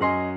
Bye.